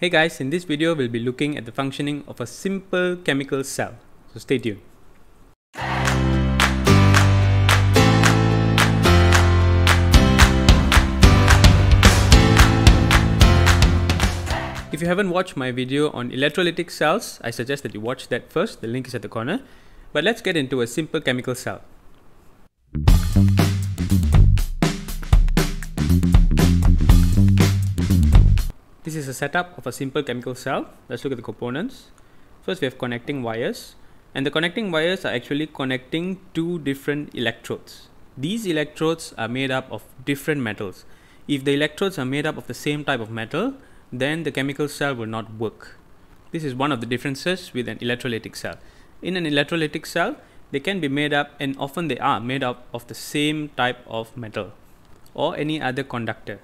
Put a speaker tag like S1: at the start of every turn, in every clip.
S1: Hey guys, in this video we'll be looking at the functioning of a simple chemical cell. So stay tuned. If you haven't watched my video on electrolytic cells, I suggest that you watch that first. The link is at the corner. But let's get into a simple chemical cell. A setup of a simple chemical cell. Let's look at the components. First we have connecting wires and the connecting wires are actually connecting two different electrodes. These electrodes are made up of different metals. If the electrodes are made up of the same type of metal, then the chemical cell will not work. This is one of the differences with an electrolytic cell. In an electrolytic cell, they can be made up and often they are made up of the same type of metal or any other conductor.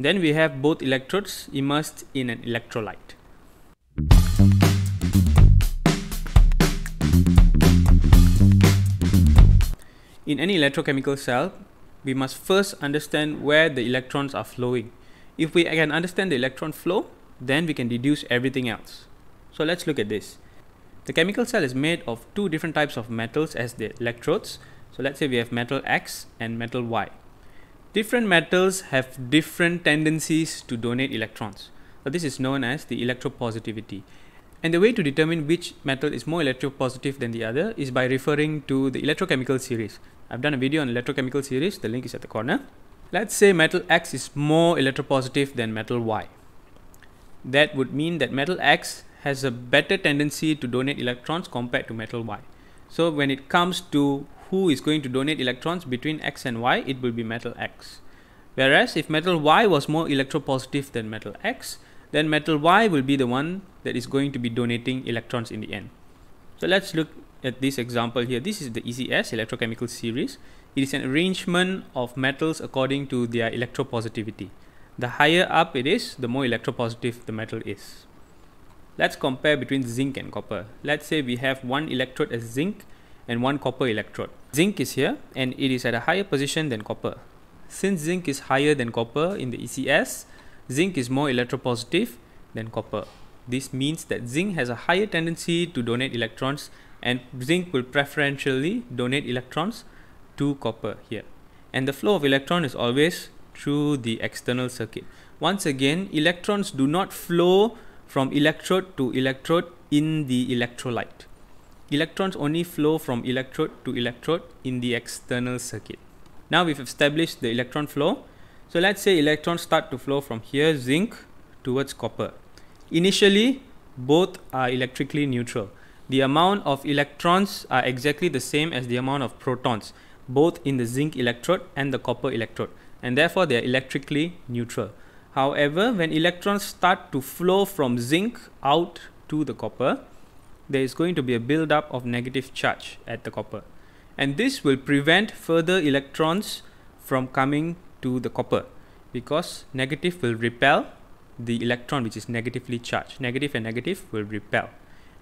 S1: Then we have both electrodes immersed in an electrolyte. In any electrochemical cell, we must first understand where the electrons are flowing. If we can understand the electron flow, then we can deduce everything else. So let's look at this. The chemical cell is made of two different types of metals as the electrodes. So let's say we have metal X and metal Y. Different metals have different tendencies to donate electrons. So this is known as the electropositivity. And the way to determine which metal is more electropositive than the other is by referring to the electrochemical series. I've done a video on electrochemical series, the link is at the corner. Let's say metal X is more electropositive than metal Y. That would mean that metal X has a better tendency to donate electrons compared to metal Y. So when it comes to who is going to donate electrons between X and Y, it will be metal X. Whereas if metal Y was more electropositive than metal X, then metal Y will be the one that is going to be donating electrons in the end. So let's look at this example here. This is the ECS, electrochemical series. It is an arrangement of metals according to their electropositivity. The higher up it is, the more electropositive the metal is. Let's compare between zinc and copper. Let's say we have one electrode as zinc and one copper electrode. Zinc is here and it is at a higher position than copper. Since zinc is higher than copper in the ECS, zinc is more electropositive than copper. This means that zinc has a higher tendency to donate electrons and zinc will preferentially donate electrons to copper here. And the flow of electron is always through the external circuit. Once again, electrons do not flow from electrode to electrode in the electrolyte electrons only flow from electrode to electrode in the external circuit. Now we've established the electron flow. So let's say electrons start to flow from here zinc towards copper. Initially both are electrically neutral. The amount of electrons are exactly the same as the amount of protons both in the zinc electrode and the copper electrode and therefore they are electrically neutral. However, when electrons start to flow from zinc out to the copper, there is going to be a build-up of negative charge at the copper. And this will prevent further electrons from coming to the copper because negative will repel the electron which is negatively charged. Negative and negative will repel.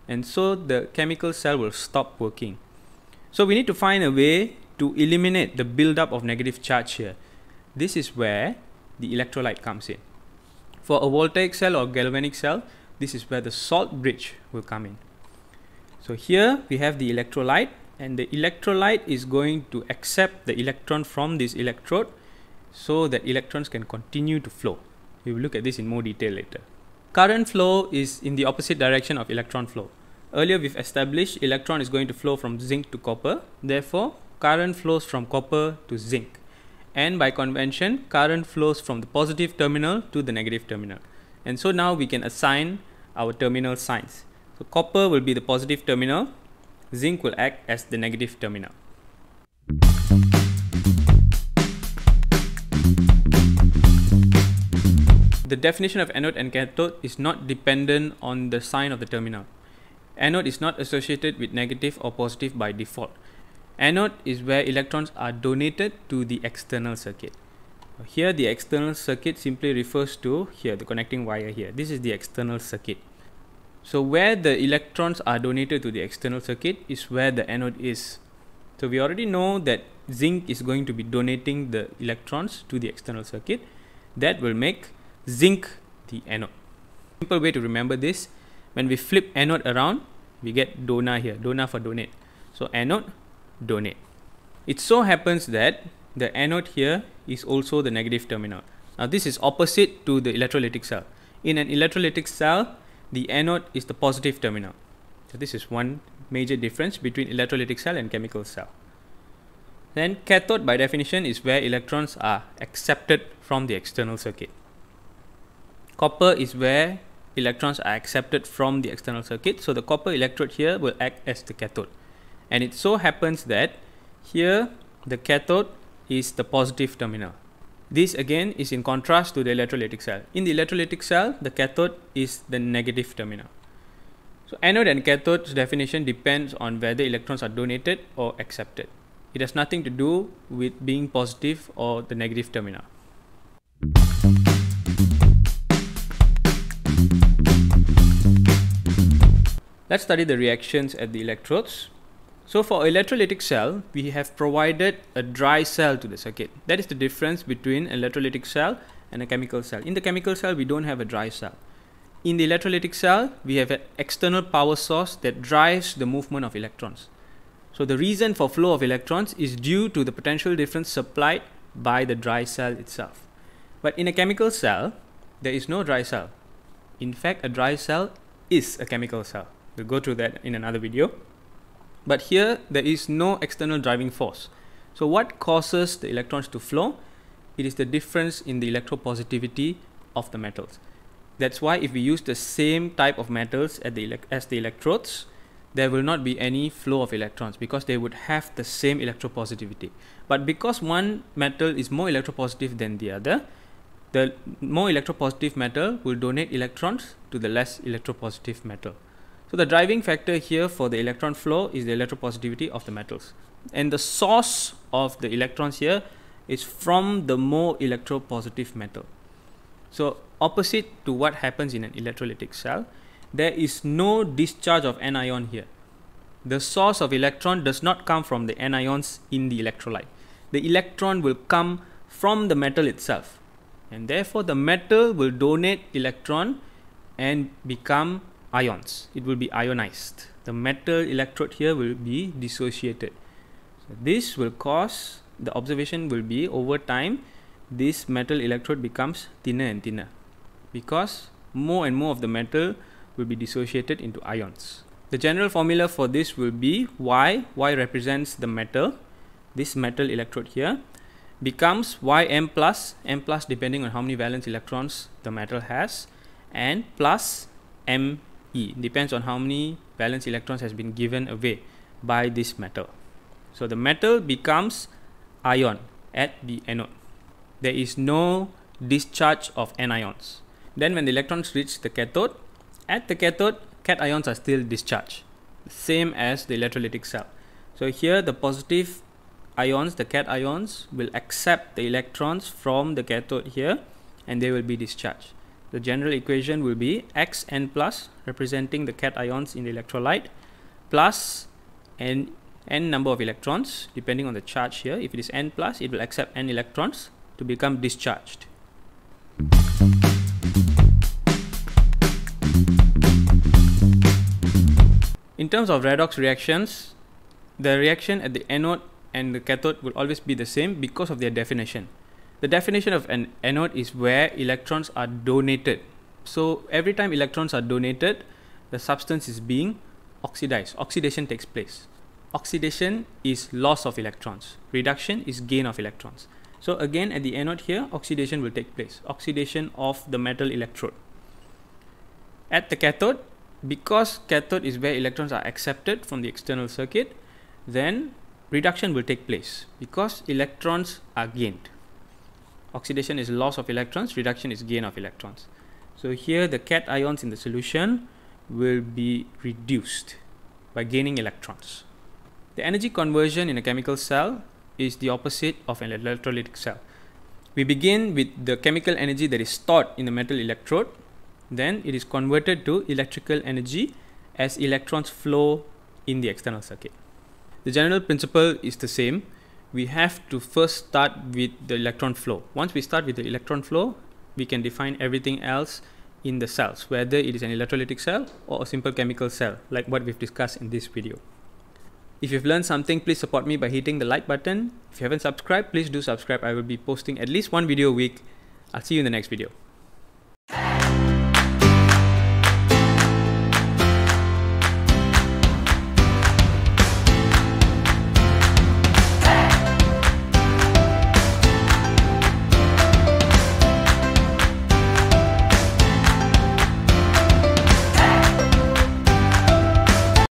S1: And so the chemical cell will stop working. So we need to find a way to eliminate the build-up of negative charge here. This is where the electrolyte comes in. For a voltaic cell or galvanic cell, this is where the salt bridge will come in. So here we have the electrolyte and the electrolyte is going to accept the electron from this electrode so that electrons can continue to flow. We will look at this in more detail later. Current flow is in the opposite direction of electron flow. Earlier we've established electron is going to flow from zinc to copper. Therefore, current flows from copper to zinc. And by convention, current flows from the positive terminal to the negative terminal. And so now we can assign our terminal signs. So copper will be the positive terminal, zinc will act as the negative terminal. The definition of anode and cathode is not dependent on the sign of the terminal. Anode is not associated with negative or positive by default. Anode is where electrons are donated to the external circuit. Here the external circuit simply refers to here the connecting wire here. This is the external circuit. So where the electrons are donated to the external circuit is where the anode is. So we already know that zinc is going to be donating the electrons to the external circuit. That will make zinc the anode. Simple way to remember this, when we flip anode around, we get dona here, dona for donate. So anode, donate. It so happens that the anode here is also the negative terminal. Now this is opposite to the electrolytic cell. In an electrolytic cell, the anode is the positive terminal. So this is one major difference between electrolytic cell and chemical cell. Then cathode by definition is where electrons are accepted from the external circuit. Copper is where electrons are accepted from the external circuit. So the copper electrode here will act as the cathode. And it so happens that here the cathode is the positive terminal. This again is in contrast to the electrolytic cell. In the electrolytic cell, the cathode is the negative terminal. So anode and cathode's definition depends on whether electrons are donated or accepted. It has nothing to do with being positive or the negative terminal. Let's study the reactions at the electrodes. So for electrolytic cell, we have provided a dry cell to the circuit. That is the difference between electrolytic cell and a chemical cell. In the chemical cell, we don't have a dry cell. In the electrolytic cell, we have an external power source that drives the movement of electrons. So the reason for flow of electrons is due to the potential difference supplied by the dry cell itself. But in a chemical cell, there is no dry cell. In fact, a dry cell is a chemical cell. We'll go through that in another video. But here there is no external driving force. So what causes the electrons to flow? It is the difference in the electropositivity of the metals. That's why if we use the same type of metals the as the electrodes, there will not be any flow of electrons because they would have the same electropositivity. But because one metal is more electropositive than the other, the more electropositive metal will donate electrons to the less electropositive metal. So the driving factor here for the electron flow is the electropositivity of the metals. And the source of the electrons here is from the more electropositive metal. So opposite to what happens in an electrolytic cell, there is no discharge of anion here. The source of electron does not come from the anions in the electrolyte. The electron will come from the metal itself. And therefore the metal will donate electron and become ions. It will be ionized. The metal electrode here will be dissociated. So this will cause the observation will be over time this metal electrode becomes thinner and thinner because more and more of the metal will be dissociated into ions. The general formula for this will be Y, Y represents the metal, this metal electrode here becomes Ym plus, M plus depending on how many valence electrons the metal has and plus M E depends on how many valence electrons has been given away by this metal. So the metal becomes ion at the anode. There is no discharge of anions. Then when the electrons reach the cathode, at the cathode, cations are still discharged, same as the electrolytic cell. So here the positive ions, the cations, will accept the electrons from the cathode here and they will be discharged. The general equation will be xn plus representing the cations in the electrolyte plus n, n number of electrons depending on the charge here. If it is n plus, it will accept n electrons to become discharged. In terms of redox reactions, the reaction at the anode and the cathode will always be the same because of their definition. The definition of an anode is where electrons are donated. So every time electrons are donated, the substance is being oxidized. Oxidation takes place. Oxidation is loss of electrons. Reduction is gain of electrons. So again at the anode here, oxidation will take place. Oxidation of the metal electrode. At the cathode, because cathode is where electrons are accepted from the external circuit, then reduction will take place because electrons are gained. Oxidation is loss of electrons, reduction is gain of electrons. So here the cations in the solution will be reduced by gaining electrons. The energy conversion in a chemical cell is the opposite of an electrolytic cell. We begin with the chemical energy that is stored in the metal electrode, then it is converted to electrical energy as electrons flow in the external circuit. The general principle is the same we have to first start with the electron flow. Once we start with the electron flow, we can define everything else in the cells, whether it is an electrolytic cell or a simple chemical cell, like what we've discussed in this video. If you've learned something, please support me by hitting the like button. If you haven't subscribed, please do subscribe. I will be posting at least one video a week. I'll see you in the next video.